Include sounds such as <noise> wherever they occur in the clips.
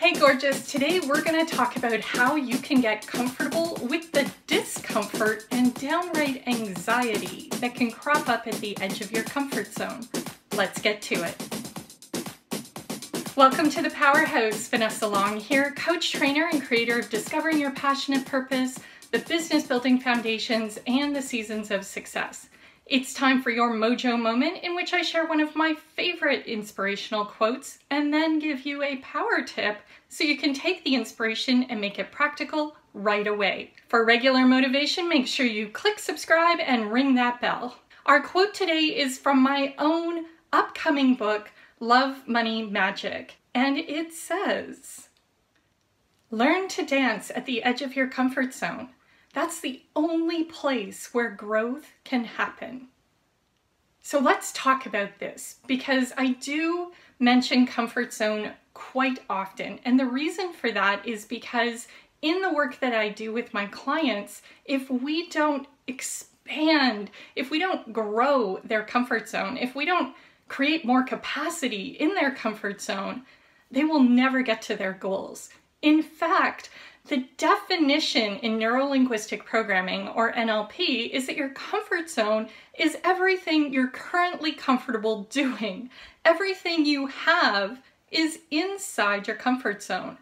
Hey gorgeous, today we're going to talk about how you can get comfortable with the discomfort and downright anxiety that can crop up at the edge of your comfort zone. Let's get to it. Welcome to the Powerhouse, Vanessa Long here, coach, trainer, and creator of Discovering Your Passionate Purpose, the Business Building Foundations, and the Seasons of Success. It's time for your mojo moment in which I share one of my favorite inspirational quotes and then give you a power tip so you can take the inspiration and make it practical right away. For regular motivation, make sure you click subscribe and ring that bell. Our quote today is from my own upcoming book, Love, Money, Magic, and it says, Learn to dance at the edge of your comfort zone. That's the only place where growth can happen. So let's talk about this because I do mention comfort zone quite often. And the reason for that is because in the work that I do with my clients, if we don't expand, if we don't grow their comfort zone, if we don't create more capacity in their comfort zone, they will never get to their goals. In fact, the definition in neurolinguistic programming, or NLP, is that your comfort zone is everything you're currently comfortable doing. Everything you have is inside your comfort zone.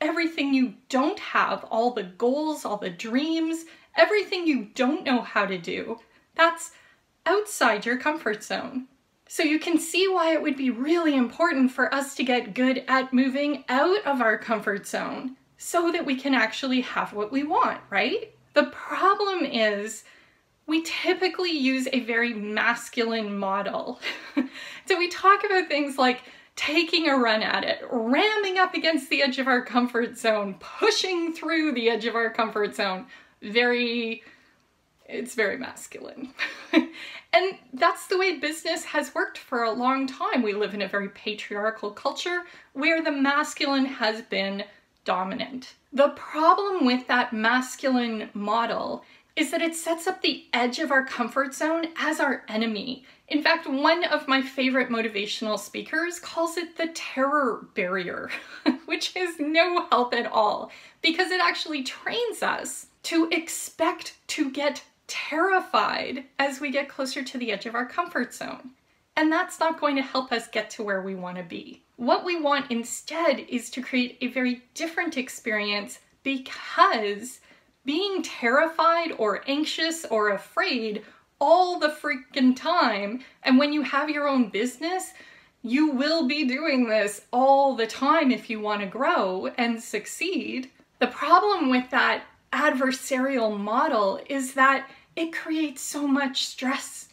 Everything you don't have, all the goals, all the dreams, everything you don't know how to do, that's outside your comfort zone. So you can see why it would be really important for us to get good at moving out of our comfort zone so that we can actually have what we want, right? The problem is we typically use a very masculine model. <laughs> so we talk about things like taking a run at it, ramming up against the edge of our comfort zone, pushing through the edge of our comfort zone. Very, it's very masculine. <laughs> and that's the way business has worked for a long time. We live in a very patriarchal culture where the masculine has been dominant. The problem with that masculine model is that it sets up the edge of our comfort zone as our enemy. In fact, one of my favorite motivational speakers calls it the terror barrier, <laughs> which is no help at all because it actually trains us to expect to get terrified as we get closer to the edge of our comfort zone. And that's not going to help us get to where we want to be. What we want instead is to create a very different experience because being terrified or anxious or afraid all the freaking time, and when you have your own business, you will be doing this all the time if you want to grow and succeed. The problem with that adversarial model is that it creates so much stress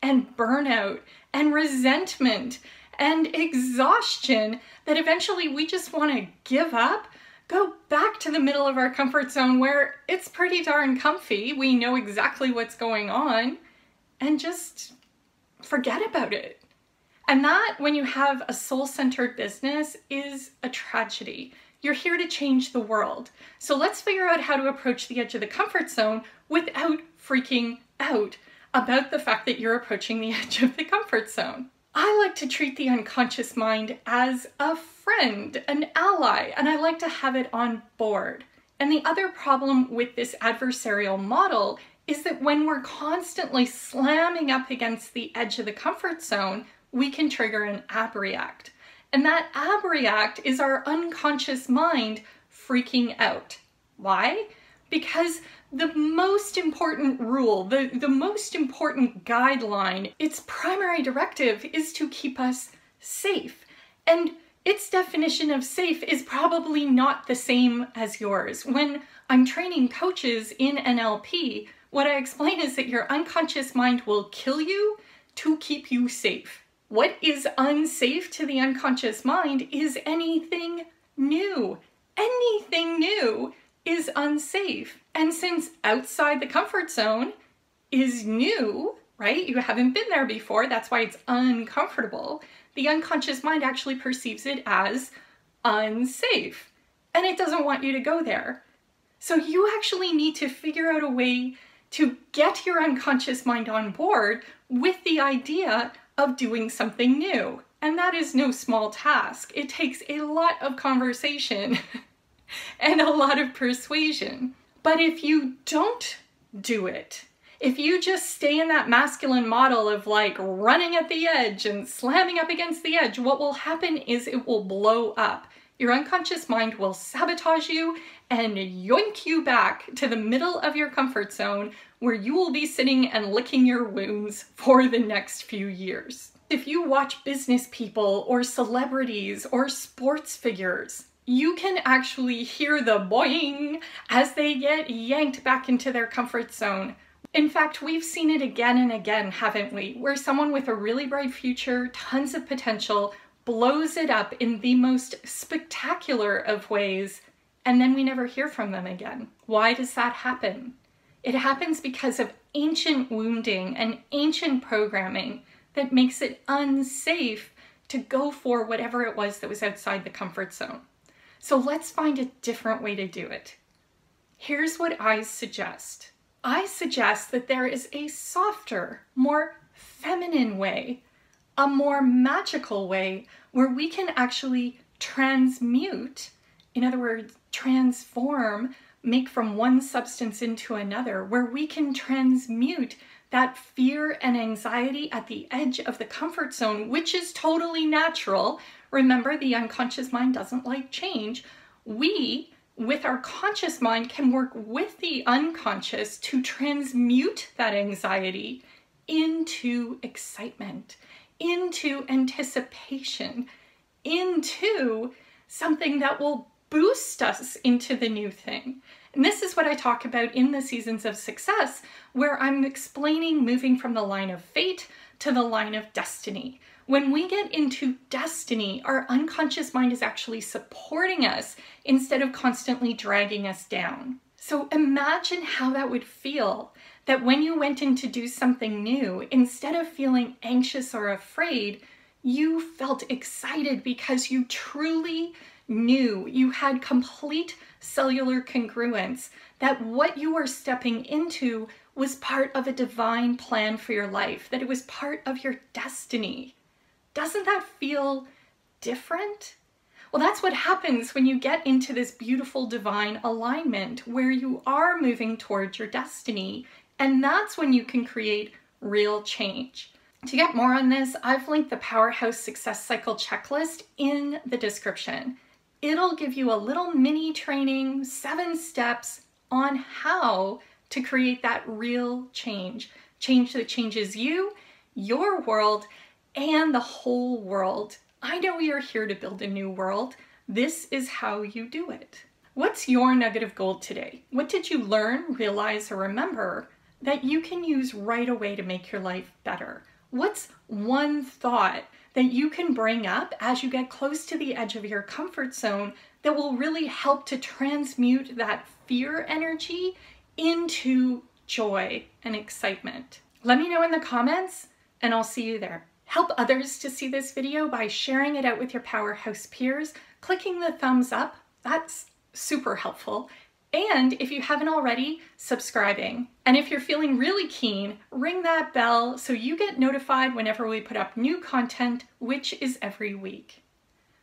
and burnout and resentment and exhaustion that eventually we just want to give up, go back to the middle of our comfort zone where it's pretty darn comfy, we know exactly what's going on, and just forget about it. And that, when you have a soul centered business, is a tragedy. You're here to change the world. So let's figure out how to approach the edge of the comfort zone without freaking out about the fact that you're approaching the <laughs> edge of the comfort zone. I like to treat the unconscious mind as a friend, an ally, and I like to have it on board. And the other problem with this adversarial model is that when we're constantly slamming up against the edge of the comfort zone, we can trigger an abreact. And that abreact is our unconscious mind freaking out. Why? Because the most important rule, the, the most important guideline, its primary directive is to keep us safe. And its definition of safe is probably not the same as yours. When I'm training coaches in NLP, what I explain is that your unconscious mind will kill you to keep you safe. What is unsafe to the unconscious mind is anything new. Anything new is unsafe. And since outside the comfort zone is new, right? You haven't been there before, that's why it's uncomfortable. The unconscious mind actually perceives it as unsafe and it doesn't want you to go there. So you actually need to figure out a way to get your unconscious mind on board with the idea of doing something new. And that is no small task. It takes a lot of conversation <laughs> <laughs> and a lot of persuasion. But if you don't do it, if you just stay in that masculine model of like running at the edge and slamming up against the edge, what will happen is it will blow up. Your unconscious mind will sabotage you and yoink you back to the middle of your comfort zone where you will be sitting and licking your wounds for the next few years. If you watch business people or celebrities or sports figures, you can actually hear the boing as they get yanked back into their comfort zone. In fact, we've seen it again and again, haven't we? Where someone with a really bright future, tons of potential, blows it up in the most spectacular of ways, and then we never hear from them again. Why does that happen? It happens because of ancient wounding and ancient programming that makes it unsafe to go for whatever it was that was outside the comfort zone. So let's find a different way to do it. Here's what I suggest. I suggest that there is a softer, more feminine way, a more magical way where we can actually transmute, in other words, transform, make from one substance into another, where we can transmute that fear and anxiety at the edge of the comfort zone, which is totally natural. Remember, the unconscious mind doesn't like change. We, with our conscious mind, can work with the unconscious to transmute that anxiety into excitement, into anticipation, into something that will boost us into the new thing. And this is what I talk about in the Seasons of Success, where I'm explaining moving from the line of fate to the line of destiny. When we get into destiny, our unconscious mind is actually supporting us instead of constantly dragging us down. So imagine how that would feel that when you went in to do something new, instead of feeling anxious or afraid, you felt excited because you truly knew, you had complete cellular congruence that what you were stepping into was part of a divine plan for your life, that it was part of your destiny. Doesn't that feel different? Well, that's what happens when you get into this beautiful divine alignment where you are moving towards your destiny and that's when you can create real change. To get more on this, I've linked the Powerhouse Success Cycle checklist in the description. It'll give you a little mini training, seven steps on how to create that real change. Change that changes you, your world, and the whole world. I know you're here to build a new world. This is how you do it. What's your nugget of gold today? What did you learn, realize, or remember that you can use right away to make your life better? What's one thought that you can bring up as you get close to the edge of your comfort zone that will really help to transmute that fear energy into joy and excitement? Let me know in the comments and I'll see you there. Help others to see this video by sharing it out with your powerhouse peers, clicking the thumbs up, that's super helpful, and if you haven't already, subscribing. And if you're feeling really keen, ring that bell so you get notified whenever we put up new content, which is every week.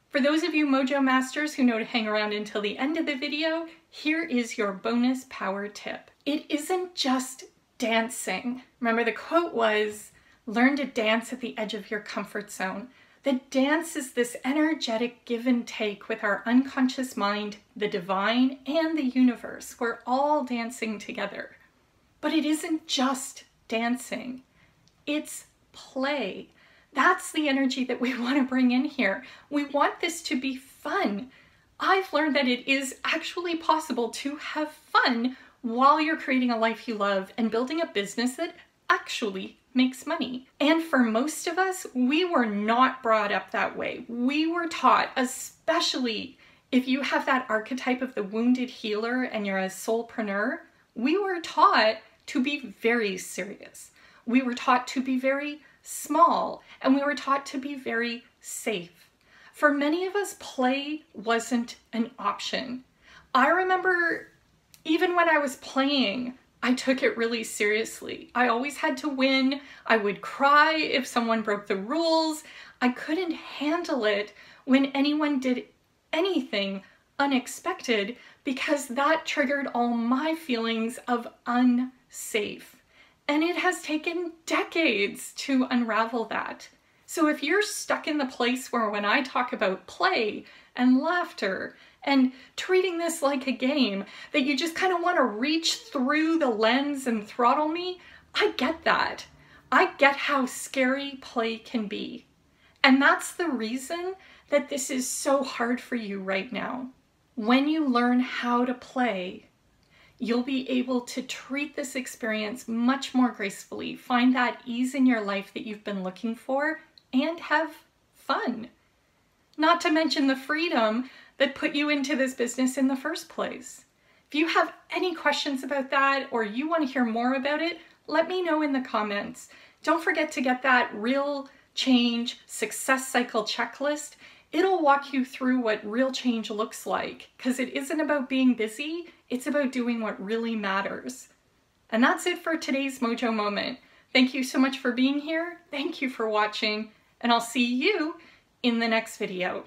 For those of you Mojo Masters who know to hang around until the end of the video, here is your bonus power tip. It isn't just dancing. Remember the quote was, learn to dance at the edge of your comfort zone. The dance is this energetic give and take with our unconscious mind, the divine, and the universe. We're all dancing together. But it isn't just dancing, it's play. That's the energy that we <laughs> want to bring in here. We want this to be fun. I've learned that it is actually possible to have fun while you're creating a life you love and building a business that actually makes money. And for most of us, we were not brought up that way. We were taught, especially if you have that archetype of the wounded healer and you're a soulpreneur, we were taught to be very serious. We were taught to be very small and we were taught to be very safe. For many of us, play wasn't an option. I remember even when I was playing, I took it really seriously. I always had to win. I would cry if someone broke the rules. I couldn't handle it when anyone did anything unexpected because that triggered all my feelings of unsafe. And it has taken decades to unravel that. So if you're stuck in the place where when I talk about play and laughter and treating this like a game, that you just kind of want to reach through the lens and throttle me, I get that. I get how scary play can be. And that's the reason that this is so hard for you right now. When you learn how to play, you'll be able to treat this experience much more gracefully, find that ease in your life that you've been looking for, and have fun. Not to mention the freedom that put you into this business in the first place. If you have any questions about that or you want to hear more about it, let me know in the comments. Don't forget to get that real change success cycle checklist it'll walk you through what real change looks like because it isn't about being busy, it's about doing what really matters. And that's it for today's Mojo Moment. Thank you so much for being here. Thank you for watching, and I'll see you in the next video.